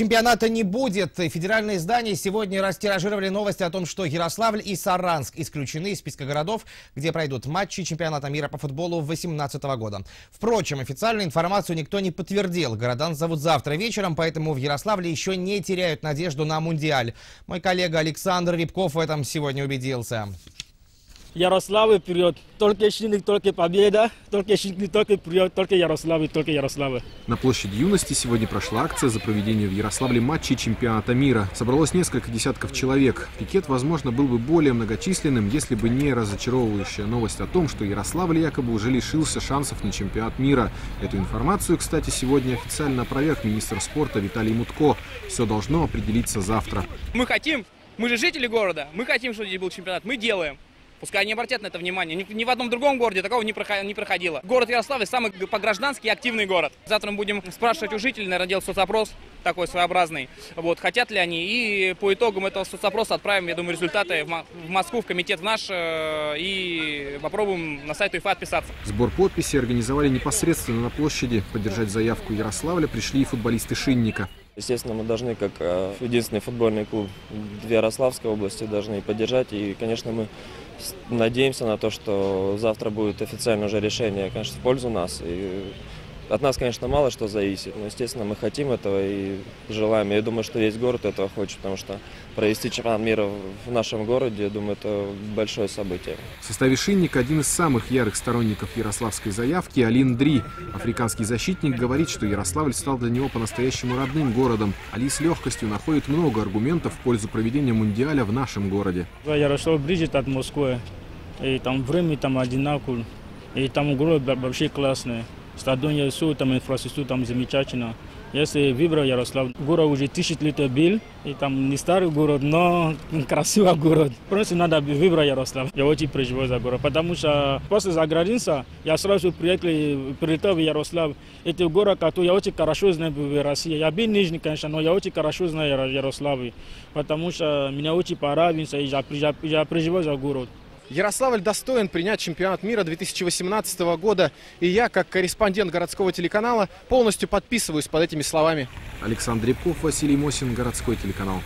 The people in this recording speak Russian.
Чемпионата не будет. Федеральные издания сегодня растиражировали новости о том, что Ярославль и Саранск исключены из списка городов, где пройдут матчи чемпионата мира по футболу 2018 года. Впрочем, официальную информацию никто не подтвердил. Города зовут завтра вечером, поэтому в Ярославле еще не теряют надежду на Мундиаль. Мой коллега Александр Рябков в этом сегодня убедился. Ярославль вперед. Только Шинник, только победа. Только Шинник, только вперед. Только Ярославль, только Ярославль. На площади юности сегодня прошла акция за проведение в Ярославле матчей чемпионата мира. Собралось несколько десятков человек. Пикет, возможно, был бы более многочисленным, если бы не разочаровывающая новость о том, что Ярославль якобы уже лишился шансов на чемпионат мира. Эту информацию, кстати, сегодня официально опроверг министр спорта Виталий Мутко. Все должно определиться завтра. Мы хотим, мы же жители города, мы хотим, чтобы здесь был чемпионат, мы делаем. Пускай они обратят на это внимание. Ни, ни в одном другом городе такого не, не проходило. Город Ярославль самый по-граждански активный город. Завтра мы будем спрашивать у жителей, наверное, делать соцопрос такой своеобразный. Вот, хотят ли они. И по итогам этого соцопроса отправим, я думаю, результаты в Москву, в комитет в наш, э, и попробуем на сайт УЕФА отписаться. Сбор подписей организовали непосредственно на площади. Поддержать заявку Ярославля пришли и футболисты Шинника. Естественно, мы должны, как э, единственный футбольный клуб в Ярославской области, должны поддержать. И, конечно, мы надеемся на то, что завтра будет официальное уже решение, конечно, в пользу нас. И от нас, конечно, мало что зависит, но, естественно, мы хотим этого и желаем. Я думаю, что весь город этого хочет, потому что провести чемпионат мира в нашем городе, я думаю, это большое событие. В составе «Шинника» один из самых ярых сторонников ярославской заявки – Алин Дри. Африканский защитник говорит, что Ярославль стал для него по-настоящему родным городом. Али с легкостью находит много аргументов в пользу проведения Мундиаля в нашем городе. Ярославль ближе от Москвы, и там время там одинаково, и там город вообще классный. Стадион все, там инфраструктура там замечательно. Если выбрал Ярослав, город уже тысяч лет был, и там не старый город, но красивый город. Просто надо выбрать Ярослав. Я очень переживаю за город, потому что после заградился, я сразу приехал, прилетел в Ярослав. Это город, который я очень хорошо знаю в России. Я был Нижний, конечно, но я очень хорошо знаю Ярослав, потому что меня очень понравился, и я, я, я переживаю за город. Ярославль достоин принять чемпионат мира 2018 года. И я, как корреспондент городского телеканала, полностью подписываюсь под этими словами. Александр Рябков, Василий Мосин, городской телеканал.